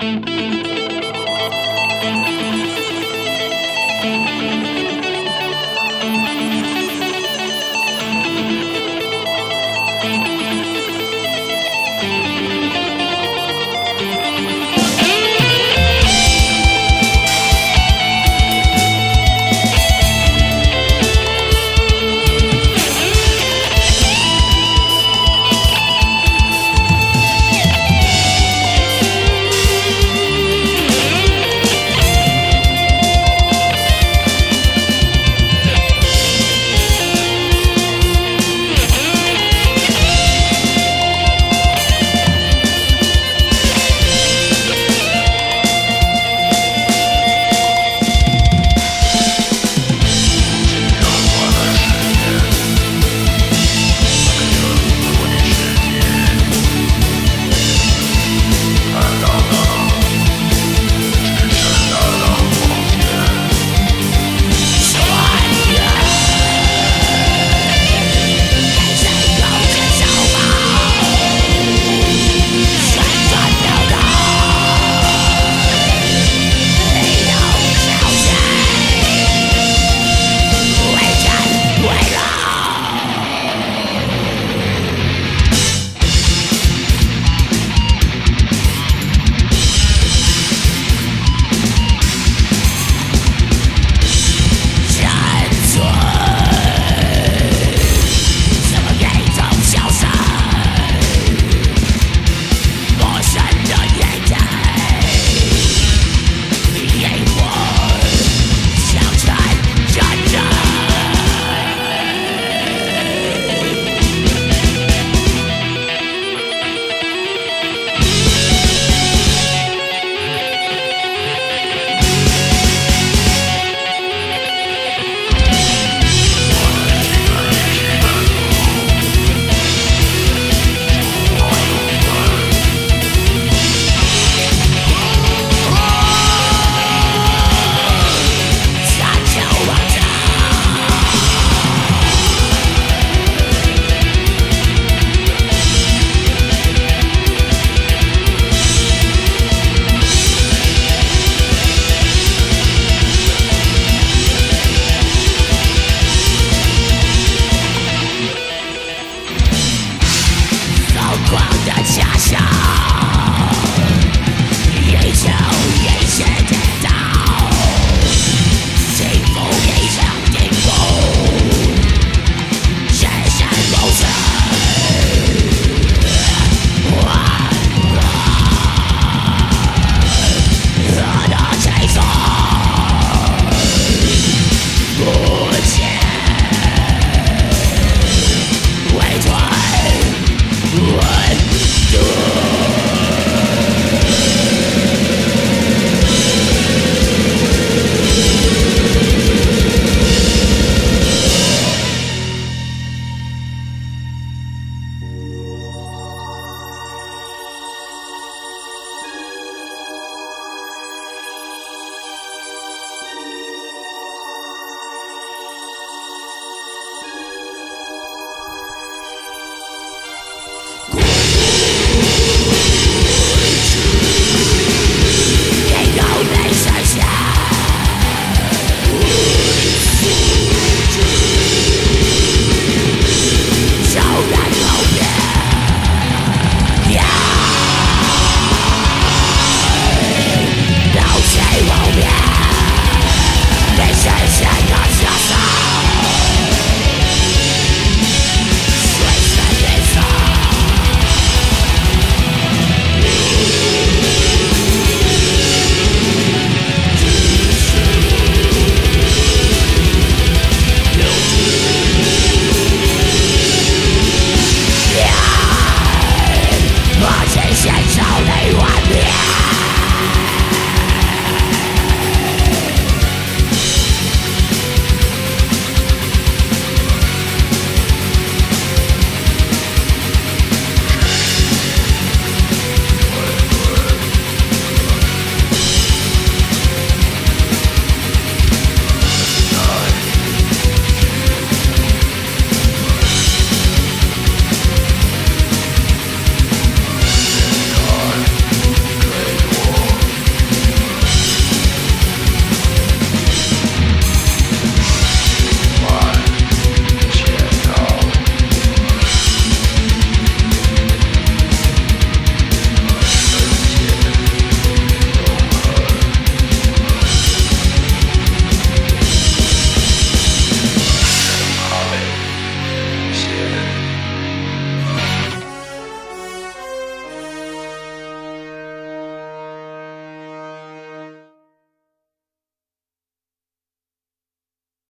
Música